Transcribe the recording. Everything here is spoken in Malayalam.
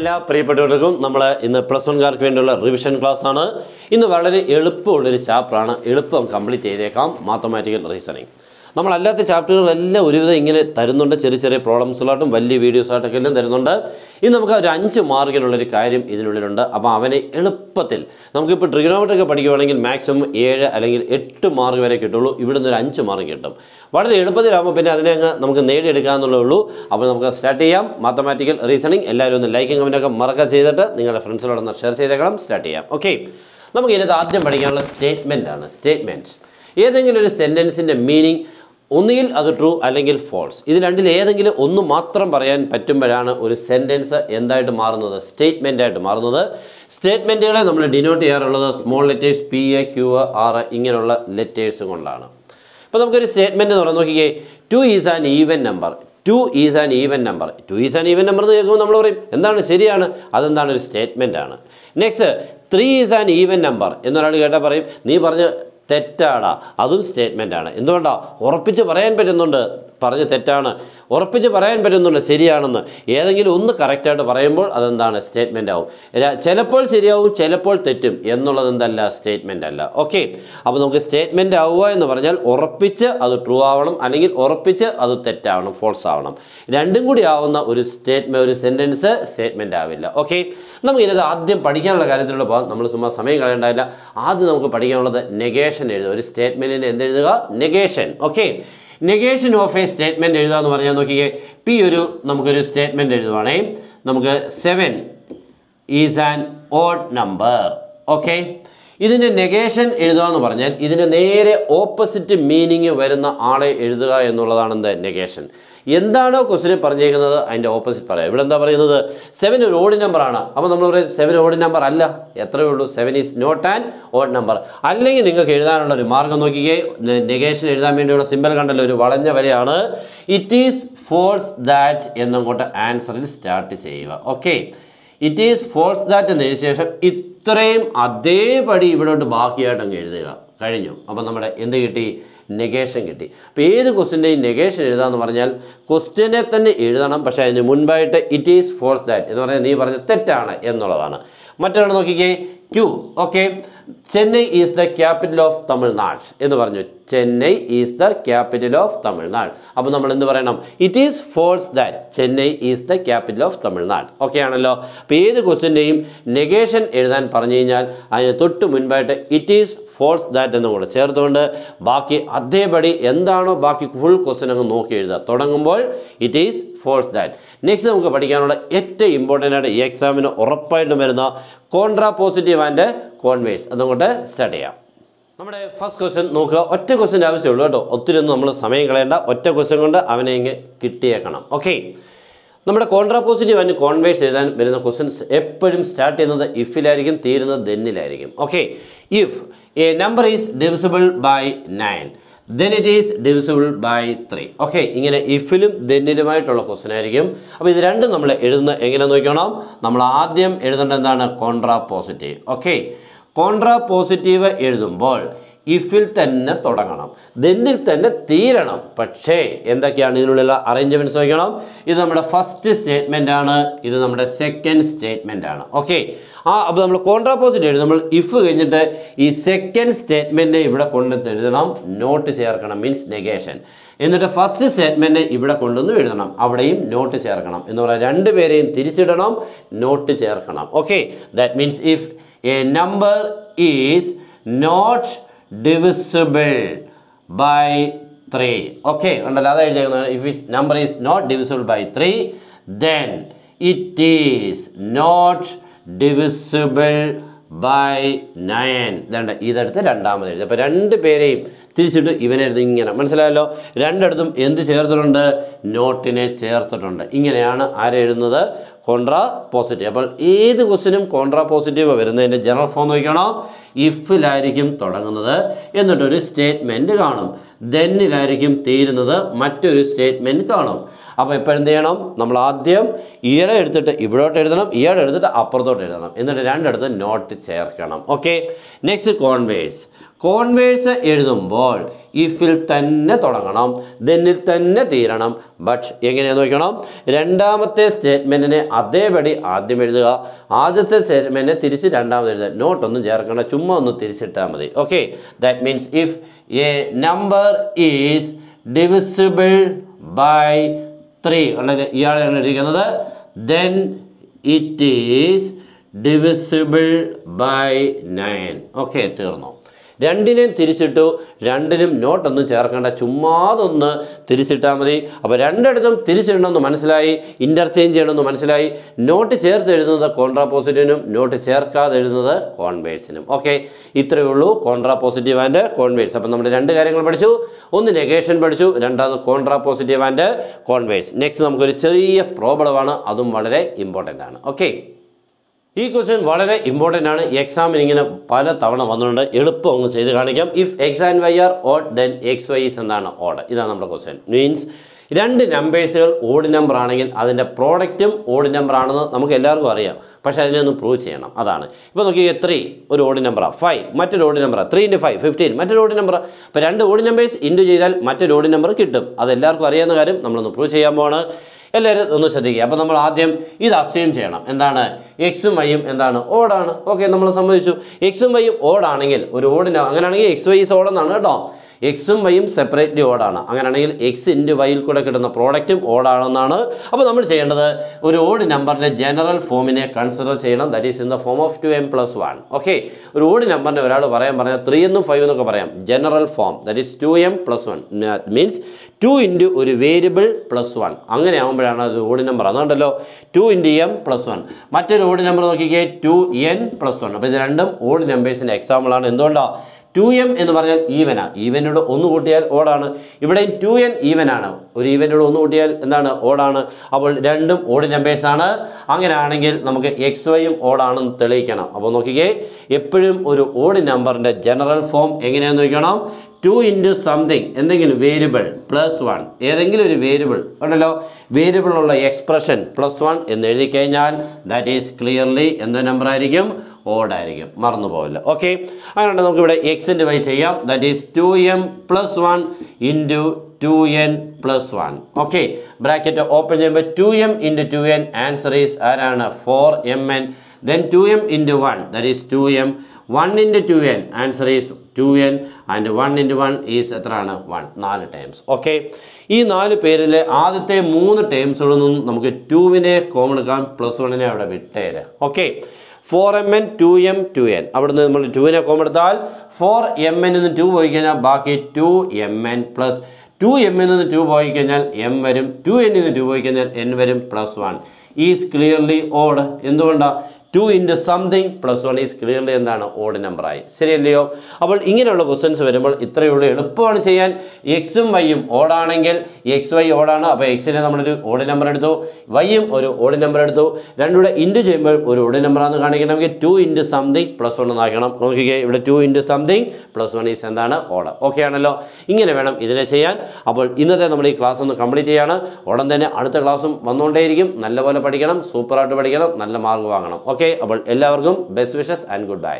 എല്ലാ പ്രിയപ്പെട്ടവർക്കും നമ്മൾ ഇന്ന് പ്ലസ് വൺകാർക്ക് വേണ്ടിയുള്ള റിവിഷൻ ക്ലാസ് ആണ്. ഇന്ന് വളരെ എളുപ്പമുള്ളൊരു ചാപ്റ്ററാണ് എളുപ്പം കംപ്ലീറ്റ് ചെയ്തേക്കാം. മാത്തമാറ്റിക്കൽ റീസണിങ് നമ്മളല്ലാത്ത ചാപ്റ്ററുകളെല്ലാം ഒരുവിധം ഇങ്ങനെ തരുന്നുണ്ട്. ചെറിയ ചെറിയ പ്രോബ്ലംസുകളായിട്ടും വലിയ വീഡിയോസായിട്ടൊക്കെ എല്ലാം തരുന്നുണ്ട്. ഇനി നമുക്ക് ഒരു അഞ്ച് മാർക്കിനുള്ളൊരു കാര്യം ഇതിനുള്ളിലുണ്ട്. അപ്പോൾ അവനെ എളുപ്പത്തിൽ നമുക്കിപ്പോൾ ട്രിഗണോമെട്രി പഠിക്കുകയാണെങ്കിൽ മാക്സിമം ഏഴ് അല്ലെങ്കിൽ എട്ട് മാർക്ക് വരെ കിട്ടുള്ളൂ. ഇവിടുന്ന് ഒരു അഞ്ച് മാർക്ക് കിട്ടും. വളരെ എളുപ്പത്തിലാകുമ്പോൾ പിന്നെ അതിനെ അങ്ങ് നമുക്ക് നേടിയെടുക്കാമെന്നുള്ളേ ഉള്ളൂ. അപ്പോൾ നമുക്ക് സ്റ്റാർട്ട് ചെയ്യാം. മാത്തമാറ്റിക്കൽ റീസണിങ് എല്ലാവരും ഒന്ന് ലൈക്കും കമന്റൊക്കെ മറക്കുക ചെയ്തിട്ട് നിങ്ങളുടെ ഫ്രണ്ട്സിനോടൊന്ന് ഷെയർ ചെയ്തേക്കണം. സ്റ്റാർട്ട് ചെയ്യാം. ഓക്കെ നമുക്ക് ഇതിനകത്ത് ആദ്യം പഠിക്കാനുള്ള സ്റ്റേറ്റ്മെന്റ് ആണ്. സ്റ്റേറ്റ്മെന്റ് ഏതെങ്കിലും ഒരു സെന്റൻസിന്റെ മീനിങ് ഒന്നുകിൽ അത് ട്രൂ അല്ലെങ്കിൽ ഫോൾസ് ഇത് രണ്ടിൽ ഏതെങ്കിലും ഒന്ന് മാത്രം പറയാൻ പറ്റുമ്പോഴാണ് ഒരു സെന്റൻസ് എന്തായിട്ട് മാറുന്നത്? സ്റ്റേറ്റ്മെന്റായിട്ട് മാറുന്നത്. സ്റ്റേറ്റ്മെന്റുകളെ നമ്മൾ ഡിനോട്ട് ചെയ്യാറുള്ളത് small letters p a q r ഇങ്ങനെയുള്ള ലെറ്റേഴ്സ് കൊണ്ടാണ്. അപ്പോൾ നമുക്കൊരു സ്റ്റേറ്റ്മെന്റ് തുറന്ന് നോക്കിക്കേ two is an even number two is an even number two is an even number എന്ന് കേൾക്കുമ്പോൾ നമ്മൾ പറയും എന്താണ് ശരിയാണ്? അതെന്താണ് ഒരു സ്റ്റേറ്റ്മെന്റ് ആണ്. Next three is an even number എന്നൊരാൾ കേട്ടാൽ പറയും നീ പറഞ്ഞ തെറ്റാടാ അതും സ്റ്റേറ്റ്മെന്റ് ആണ് എന്തുകൊണ്ടാ? ഉറപ്പിച്ച് പറയാൻ പറ്റുന്നുണ്ട്. പറഞ്ഞ് തെറ്റാണ്. ഉറപ്പിച്ച് പറയാൻ പറ്റുന്നുണ്ട് ശരിയാണെന്ന്. ഏതെങ്കിലും ഒന്ന് കറക്റ്റായിട്ട് പറയുമ്പോൾ അതെന്താണ്? സ്റ്റേറ്റ്മെന്റ് ആവും ചിലപ്പോൾ ശരിയാവും ചിലപ്പോൾ തെറ്റും എന്നുള്ളത് എന്തല്ല? സ്റ്റേറ്റ്മെന്റ് അല്ല ഓക്കെ. അപ്പോൾ നമുക്ക് സ്റ്റേറ്റ്മെന്റ് ആവുക എന്ന് പറഞ്ഞാൽ ഉറപ്പിച്ച് അത് ട്രൂ ആവണം അല്ലെങ്കിൽ ഉറപ്പിച്ച് അത് തെറ്റാവണം ഫോൾസ് ആവണം. രണ്ടും കൂടി ആവുന്ന ഒരു സ്റ്റേറ്റ്മെന്റ് ഒരു സെന്റൻസ് സ്റ്റേറ്റ്മെന്റ് ആവില്ല. ഓക്കെ. നമുക്കിത് ആദ്യം പഠിക്കാനുള്ള കാര്യത്തിലൂടെ പോകാം നമ്മൾ ചുമ്മാ സമയം കളയണ്ടായില്ല. ആദ്യം നമുക്ക് പഠിക്കാനുള്ളത് നെഗേഷൻ എഴുതുക. ഒരു സ്റ്റേറ്റ്മെന്റിന് എന്തെഴുതുക negation okay negation of a statement എഴുതുക എന്ന് പറഞ്ഞാൽ നോക്കിക്കേ പി ഒരു നമുക്കൊരു സ്റ്റേറ്റ്മെന്റ് എഴുതുവാണേ. നമുക്ക് seven is an odd number okay ഇതിന്റെ നെഗേഷൻ എഴുതുക എന്ന് പറഞ്ഞാൽ ഇതിന് നേരെ ഓപ്പോസിറ്റ് മീനിങ് വരുന്ന ആളെ എഴുതുക എന്നുള്ളതാണ് എന്ത് നെഗേഷൻ എന്താണോ ക്വസ്റ്റിനെ പറഞ്ഞേക്കുന്നത് അതിന്റെ ഓപ്പോസിറ്റ് പറയാം. ഇവിടെ എന്താ പറയുന്നത്? സെവൻ ഒരു ഓഡ് നമ്പർ ആണ്. അപ്പോൾ നമ്മൾ പറയും സെവൻ ഓഡ് നമ്പർ അല്ല. എത്രയേ ഉള്ളൂ? Seven is not an odd number അല്ലെങ്കിൽ നിങ്ങൾക്ക് എഴുതാനുള്ള ഒരു മാർഗം നോക്കിക്കേ. നെഗേഷൻ എഴുതാൻ വേണ്ടിയുള്ള സിമ്പൽ കണ്ടല്ലോ ഒരു വളഞ്ഞ വരെയാണ് ഇറ്റ് ഈസ് ഫോൾസ് ദാറ്റ് എന്നങ്ങോട്ട് ആൻസറിൽ സ്റ്റാർട്ട് ചെയ്യുക. Okay it is false that എന്നതിന് ശേഷം ഇത്രയും അതേപടി ഇവിടോട്ട് ബാക്കിയായിട്ട് അങ്ങ് എഴുതുക. കഴിഞ്ഞു. അപ്പം നമ്മുടെ എന്ത് കിട്ടി? നെഗേഷൻ കിട്ടി. അപ്പോൾ ഏത് ക്വസ്റ്റിന്റെയും നെഗേഷൻ എഴുതാമെന്ന് പറഞ്ഞാൽ ക്വസ്റ്റ്യനെ തന്നെ എഴുതണം പക്ഷേ അതിന് മുൻപായിട്ട് ഇറ്റ് ഈസ് ഫോൾസ് ദാറ്റ് എന്ന് പറഞ്ഞാൽ നീ പറഞ്ഞ തെറ്റാണ് എന്നുള്ളതാണ്. മറ്റൊരാൾ നോക്കിക്കേ Q okay Chennai is the capital of Tamil Nadu എന്ന് പറഞ്ഞു. Chennai is the capital of Tamil Nadu അപ്പോൾ നമ്മൾ എന്ത് പറയണം? It is false that Chennai is the capital of Tamil Nadu okay ആണല്ലോ? അപ്പോൾ ഏത് ക്വസ്റ്റിന്റെയും നെഗേഷൻ എഴുതാൻ പറഞ്ഞു കഴിഞ്ഞാൽ അതിന് തൊട്ട് മുൻപായിട്ട് ഇറ്റ് ഈസ് ഫോൾസ് ദാറ്റ് എന്നും കൂടെ ചേർത്തുകൊണ്ട് ബാക്കി അതേപടി എന്താണോ ബാക്കി ഫുൾ ക്വസ്റ്റൻ അങ്ങ് നോക്കി എഴുതുക. തുടങ്ങുമ്പോൾ it is false that next നമുക്ക് പഠിക്കാനുള്ള ഏറ്റവും ഇമ്പോർട്ടന്റ് ആയിട്ട് ഈ എക്സാമിന് ഉറപ്പായിട്ടും വരുന്ന കോൺട്രാ പോസിറ്റീവ് ആൻഡ് കോൺവേഴ്സ് അതുകൊണ്ട് സ്റ്റാർട്ട് ചെയ്യാം. നമ്മുടെ ഫസ്റ്റ് ക്വസ്റ്റ്യൻ നോക്കുക. ഒറ്റ ക്വസ്റ്റ്യന്റെ ആവശ്യമുള്ളൂ കേട്ടോ. ഒത്തിരി ഒന്നും നമ്മൾ സമയം കളയേണ്ട. ഒറ്റ ക്വസ്റ്റ്യൻ കൊണ്ട് അവനെ ഇങ്ങ് കിട്ടിയേക്കണം. ഓക്കെ നമ്മുടെ കോൺട്രാപോസിറ്റീവ് ആൻഡ് കോൺവേഴ്സ് എഴുതാൻ വരുന്ന ക്വസ്റ്റ്യൻസ് എപ്പോഴും സ്റ്റാർട്ട് ചെയ്യുന്നത് ഇഫിലായിരിക്കും തീരുന്നത് ദെന്നിലായിരിക്കും okay if a number is divisible by nine then it is divisible by three okay ഇങ്ങനെ ഇഫിലും ദെന്നിലുമായിട്ടുള്ള ക്വസ്റ്റൻ ആയിരിക്കും. അപ്പോൾ ഇത് രണ്ടും നമ്മൾ എഴുതുന്ന എങ്ങനെ നോക്കണം നമ്മൾ ആദ്യം എഴുതേണ്ടത് എന്താണ്? Contrapositive okay contrapositive എഴുതുമ്പോൾ ഇഫിൽ തന്നെ തുടങ്ങണം. ദെന്നിൽ തന്നെ തീരണം. പക്ഷേ എന്തൊക്കെയാണ് ഇതിനുള്ള അറേഞ്ച്മെന്റ്സ് നോക്കണം ഇത് നമ്മുടെ ഫസ്റ്റ് സ്റ്റേറ്റ്മെന്റ് ആണ്. ഇത് നമ്മുടെ സെക്കൻഡ് സ്റ്റേറ്റ്മെന്റ് ആണ്. ഓക്കെ ആ അപ്പോൾ നമ്മൾ കോൺട്രാപ്പോസിറ്റ് എഴുതും. നമ്മൾ ഇഫ് കഴിഞ്ഞിട്ട് ഈ സെക്കൻഡ് സ്റ്റേറ്റ്മെന്റ് ഇവിടെ കൊണ്ടുവന്ന് എഴുതണം. നോട്ട് ചേർക്കണം. മീൻസ് നെഗേഷൻ എന്നിട്ട് ഫസ്റ്റ് സ്റ്റേറ്റ്മെന്റ് ഇവിടെ കൊണ്ടുവന്ന് എഴുതണം. അവിടെയും നോട്ട് ചേർക്കണം. എന്ന് പറയാൻ രണ്ടുപേരെയും തിരിച്ചിടണം. നോട്ട് ചേർക്കണം. Okay that means if a number is not divisible by three okay ഉണ്ടല്ലോ അതാ എഴുതിയേക്കുന്നത്. If is number is not divisible by three then it is not divisible by nine രണ്ട് ഇതെടുത്ത് രണ്ടാമത് എഴുതി. അപ്പോൾ രണ്ട് പേരെയും തിരിച്ചിട്ട് ഇവനെഴുതി ഇങ്ങനെ. മനസ്സിലായല്ലോ? രണ്ടിടത്തും എന്ത് ചേർത്തിട്ടുണ്ട്? നോട്ടിനെ ചേർത്തിട്ടുണ്ട്. ഇങ്ങനെയാണ് ആരെഴുതുന്നത് കോൺട്രാ പോസിറ്റീവ് അപ്പോൾ ഏത് ക്വസ്റ്റിനും കോൺട്രാ പോസിറ്റീവ് വരുന്നതിന്റെ ജനറൽ ഫോം നോക്കണോ ഇഫിലായിരിക്കും തുടങ്ങുന്നത്. എന്നിട്ടൊരു സ്റ്റേറ്റ്മെന്റ് കാണും. ദെന്നിലായിരിക്കും തീരുന്നത്. മറ്റൊരു സ്റ്റേറ്റ്മെന്റ് കാണും. അപ്പോൾ ഇപ്പോൾ എന്ത് ചെയ്യണം? നമ്മൾ ആദ്യം ഈയുടെ എടുത്തിട്ട് ഇവിടോട്ട് എഴുതണം ഇയർ എടുത്തിട്ട് അപ്പുറത്തോട്ട് എഴുതണം. എന്നിട്ട് രണ്ടിടത്ത് നോട്ട് ചേർക്കണം. ഓക്കെ നെക്സ്റ്റ് കോൺവേഴ്സ് കോൺവേഴ്സ് എഴുതുമ്പോൾ ഇഫിൽ തന്നെ തുടങ്ങണം ദെന്നിൽ തന്നെ തീരണം. ബട്ട് എങ്ങനെയാണ് നോക്കണം? രണ്ടാമത്തെ സ്റ്റേറ്റ്മെന്റിനെ അതേപടി ആദ്യം എഴുതുക. ആദ്യത്തെ സ്റ്റേറ്റ്മെന്റിനെ തിരിച്ച് രണ്ടാമത് എഴുതുക. നോട്ടൊന്നും ചേർക്കണ്ട ചുമ്മാ ഒന്ന് തിരിച്ചിട്ടാൽ മതി. Okay that means if a number is divisible by three ഇയാളാണ് ഇരിക്കുന്നത്. Then it is divisible by nine okay തീർന്നു. രണ്ടിനെയും തിരിച്ചിട്ടു രണ്ടിനും നോട്ടൊന്നും ചേർക്കേണ്ട. ചുമ്മാതൊന്ന് തിരിച്ചിട്ടാൽ മതി. അപ്പോൾ രണ്ടിടത്തും തിരിച്ചിടണമെന്ന് മനസ്സിലായി. ഇന്റർചേഞ്ച് ചെയ്യണമെന്ന് മനസ്സിലായി. നോട്ട് ചേർത്ത് എഴുതുന്നത് കോൺട്രാപോസിറ്റീവിനും നോട്ട് ചേർക്കാതെ എഴുതുന്നത് കോൺവേഴ്സിനും ഓക്കെ ഇത്രയേ ഉള്ളൂ. കോൺട്രാപോസിറ്റീവ് ആൻഡ് കോൺവേഴ്സ് അപ്പം നമ്മൾ രണ്ട് കാര്യങ്ങൾ പഠിച്ചു. ഒന്ന് നെഗേഷൻ പഠിച്ചു രണ്ടാമത് contrapositive and converse next നമുക്കൊരു ചെറിയ പ്രോബ്ലമാണ് അതും വളരെ ഇമ്പോർട്ടന്റ് ആണ്. ഓക്കെ ഈ ക്വസ്റ്റ്യൻ വളരെ ഇമ്പോർട്ടന്റ് ആണ്. എക്സാമിന് ഇങ്ങനെ പല തവണ വന്നിട്ടുണ്ട്. എളുപ്പം ഒന്ന് ചെയ്ത് കാണിക്കാം. If x and y are odd then x y is എന്താണ്? ഓഡ് ഇതാണ് നമ്മുടെ ക്വസ്റ്റ്യൻ മീൻസ് രണ്ട് നമ്പേഴ്സുകൾ ഓഡ് നമ്പർ ആണെങ്കിൽ അതിന്റെ പ്രോഡക്റ്റും ഓഡ് നമ്പർ ആണെന്ന് നമുക്ക് എല്ലാവർക്കും അറിയാം. പക്ഷേ അതിനെ ഒന്ന് പ്രൂവ് ചെയ്യണം. അതാണ്. ഇപ്പോൾ നോക്കി ത്രീ ഒരു ഓഡ് നമ്പറാണ് ഫൈവ് മറ്റൊരു ഓഡ് നമ്പറാണ് ത്രീ ഇന്റു ഫൈവ് ഫിഫ്റ്റീൻ മറ്റൊരു ഓഡ് നമ്പർ അപ്പോൾ രണ്ട് ഓഡ് നമ്പേഴ്സ് ഇന്റു ചെയ്താൽ മറ്റൊരു ഓഡ് നമ്പർ കിട്ടും. അത് എല്ലാവർക്കും അറിയാവുന്ന കാര്യം നമ്മളൊന്ന് പ്രൂവ് ചെയ്യാൻ പോവാണ്. എല്ലാവരും ഒന്ന് ശ്രദ്ധിക്കുക. അപ്പോൾ നമ്മൾ ആദ്യം ഇത് അസ്യം ചെയ്യണം. എന്താണ്? എക്സും വൈയും എന്താണ്? ഓടാണ് ഓക്കെ നമ്മൾ സംബന്ധിച്ചു എക്സും വൈയും ഓടാണെങ്കിൽ ഒരു ഓടിന് അങ്ങനെയാണെങ്കിൽ എക്സ് വൈ ഇസ് ഓടെന്നാണ് കേട്ടോ. എക്സും വൈയും സെപ്പറേറ്റ്ലി ഓടാണ് അങ്ങനെയാണെങ്കിൽ എക്സ് ഇന്റു വൈയിൽ കൂടെ കിട്ടുന്ന പ്രോഡക്റ്റും ഓടാണെന്നാണ് അപ്പോൾ നമ്മൾ ചെയ്യേണ്ടത് ഒരു ഓഡ് നമ്പറിന്റെ ജനറൽ ഫോമിനെ കൺസിഡർ ചെയ്യണം. That is in the form of two m plus one okay ഒരു ഓഡ് നമ്പറിനെ ഒരാൾ പറയാൻ പറഞ്ഞാൽ ത്രീ എന്നും ഫൈവ് എന്നൊക്കെ പറയാം. General form that is two m plus one means two into ഒരു വേരിയബിൾ പ്ലസ് വൺ അങ്ങനെ ആകുമ്പോഴാണ് അത് odd number അതുകൊണ്ടല്ലോ two into m plus one മറ്റൊരു ഓഡ് നമ്പർ നോക്കിക്കേ ടു എൻ പ്ലസ് വൺ അപ്പോൾ ഇത് രണ്ടും ഓഡ് നമ്പേഴ്സിന്റെ എക്സാമ്പിളാണ് എന്തുകൊണ്ടാണ് ടു എം എന്ന് പറഞ്ഞാൽ ഈവനാണ് ഈവനോട് ഒന്ന് കൂട്ടിയാൽ ഓടാണ് ഇവിടെയും ടു എൻ ഈവനാണ് ഒരു ഈവനോട് ഒന്ന് കൂട്ടിയാൽ എന്താണ്? ഓടാണ് അപ്പോൾ രണ്ടും ഓഡ് നമ്പേഴ്സാണ് അങ്ങനെയാണെങ്കിൽ നമുക്ക് എക്സ് വൈയും ഓടാണെന്ന് തെളിയിക്കണം. അപ്പോൾ നോക്കിക്കേ എപ്പോഴും ഒരു ഓഡ് നമ്പറിന്റെ ജനറൽ ഫോം എങ്ങനെയാണെന്ന് നോക്കണം ടു ഇന്റു സംതിങ് എന്തെങ്കിലും വേരിയബിൾ പ്ലസ് വൺ ഏതെങ്കിലും ഒരു വേരിയബിൾ ഉണ്ടല്ലോ? വേരിയബിളുള്ള എക്സ്പ്രഷൻ പ്ലസ് വൺ എന്ന് എഴുതി കഴിഞ്ഞാൽ ദാറ്റ് ഈസ് ക്ലിയർലി എന്ത് നമ്പർ ആയിരിക്കും ഓഡ് ആയിരിക്കും മറന്നു പോവില്ല ഓക്കെ ഇവിടെ എക്സ് ഇൻ വൈ ചെയ്യാം. That is two m plus one into two n plus one okay bracket open ചെയ്യുമ്പോൾ two m into two n answer is ആരാണ്? Four m n then two m into one that is two m one into two n answer is two n and one into one is എത്രയാണ്? വൺ നാല് ടൈംസ് ഓക്കെ ഈ നാല് പേരിൽ ആദ്യത്തെ മൂന്ന് ടേംസുകളിൽ നിന്നും നമുക്ക് ടുവിനെ കോമൺ എടുക്കാം. പ്ലസ് വണ്ണിനെ അവിടെ വിട്ടേര്. Okay four m n two m two n. അവിടുന്ന് നമ്മൾ ടുവിനെ കോമൺ എടുത്താൽ ഫോർ എം എൻ നിന്ന് ടു പോയി കഴിഞ്ഞാൽ ബാക്കി two m n plus two m n നിന്ന് ടു പോയി കഴിഞ്ഞാൽ എം വരും ടു എൻ നിന്ന് ടു പോയി കഴിഞ്ഞാൽ എൻ വരും plus one is clearly odd എന്തുകൊണ്ടാണ് two into something plus one is clearly എന്താണ്? ഓഡ് നമ്പറായി ശരിയല്ലയോ? അപ്പോൾ ഇങ്ങനെയുള്ള ക്വസ്റ്റ്യൻസ് വരുമ്പോൾ ഇത്രയേ ഉള്ളൂ. എളുപ്പമാണ് ചെയ്യാൻ. എക്സും വൈയും ഓടാണെങ്കിൽ എക്സ് വൈ ഓടാണ് അപ്പോൾ എക്സിനെ നമ്മളൊരു ഓഡ് നമ്പർ എടുത്തു. വൈയും ഒരു ഓഡ് നമ്പർ എടുത്തു. രണ്ടുകൂടെ ഇന്റു ചെയ്യുമ്പോൾ ഒരു ഓഡ് നമ്പറാണെന്ന് കാണിക്കണമെങ്കിൽ two into something plus one എന്നാക്കണം നോക്കിക്കേ ഇവിടെ two into something plus one is എന്താണ്? ഓഡ് ഓക്കെ ആണല്ലോ? ഇങ്ങനെ വേണം ഇതിനെ ചെയ്യാൻ. അപ്പോൾ ഇന്നത്തെ നമ്മൾ ഈ ക്ലാസ് ഒന്ന് കംപ്ലീറ്റ് ചെയ്യാണ്. ഉടൻ തന്നെ അടുത്ത ക്ലാസ്സും വന്നുകൊണ്ടേയിരിക്കും. നല്ലപോലെ പഠിക്കണം. സൂപ്പറായിട്ട് പഠിക്കണം. നല്ല മാർക്ക് വാങ്ങണം. ഓക്കെ അപ്പോൾ എല്ലാവർക്കും best wishes and good bye